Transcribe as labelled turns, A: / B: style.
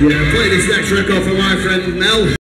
A: Yeah, play this next record for my friend Mel.